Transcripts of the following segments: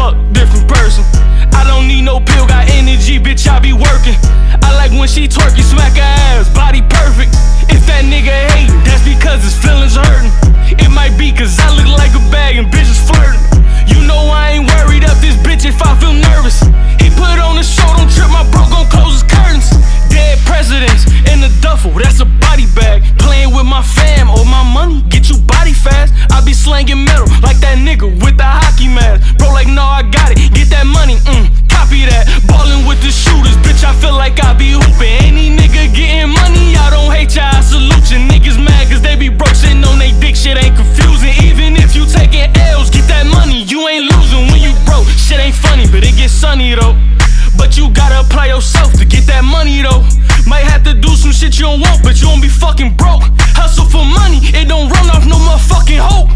fuck, different person. I don't need no pill, got energy, bitch, I be working. I like when she twerking, smack her ass, body perfect. If that nigga hating, that's because his feelings hurting. It might be cause I look like a bag and bitches flirting. You know I ain't worried up this bitch if I feel nervous. He put on a show, don't trip, my bro gon' close his curtains. Dead presidents in the duffel, that's a body bag. Playing with my fam or my money, get you body fast. I be slanging metal like apply yourself to get that money though. Might have to do some shit you don't want, but you won't be fucking broke. Hustle for money, it don't run off no motherfucking hope.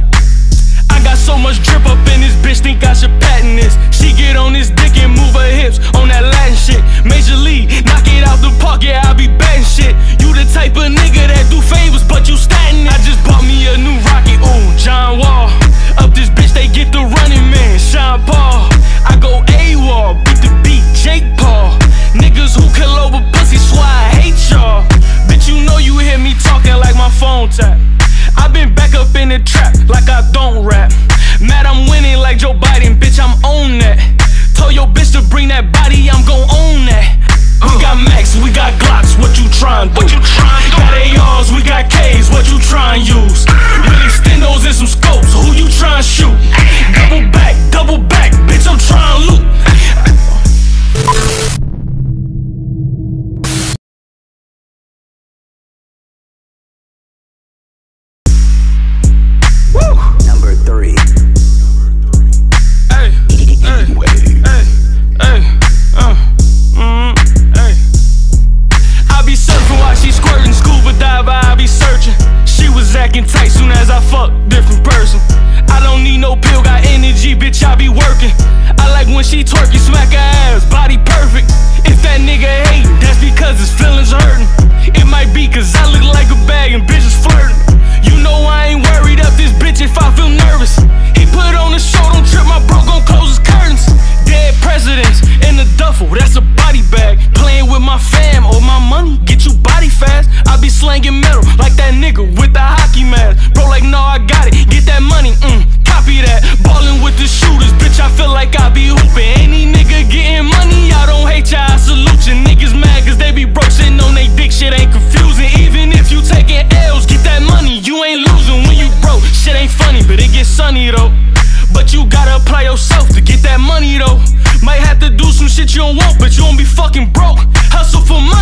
I got so much drip up in this bitch, think I should patent this. She get on this dick and move her hips on that Latin shit. Major league, knock it out the park, yeah, I be batting shit. You the type of nigga that do favors, but you statin' tryin' do? What you tryin' do? Got ARs, we got K's, what you tryin' use? With extendos and some scopes, who you tryin' shoot? Double back, double fuck, different person. I don't need no pill, got energy, bitch, I be working. I like when she twerking, smack her ass, body perfect. If that nigga hating, that's because his feelings hurting. It might be cause I look like a bag and bitches flirting. You know I ain't worried up this bitch if I feel nervous. He put on a show, don't trip, my bro gon' close his curtains. Dead presidents in the duffel, that's a funny, but it gets sunny though. But you gotta apply yourself to get that money though. Might have to do some shit you don't want, but you won't be fucking broke. Hustle for money,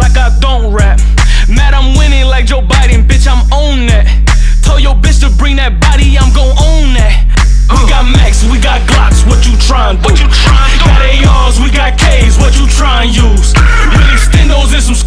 like I don't rap. Mad I'm winning like Joe Biden, bitch, I'm on that. Told your bitch to bring that body, I'm gon' own that. We uh. got MACs, we got Glocks, what you tryin' do? What you tryin' do? Got ARs, we got K's, what you tryin' use? With extendos and some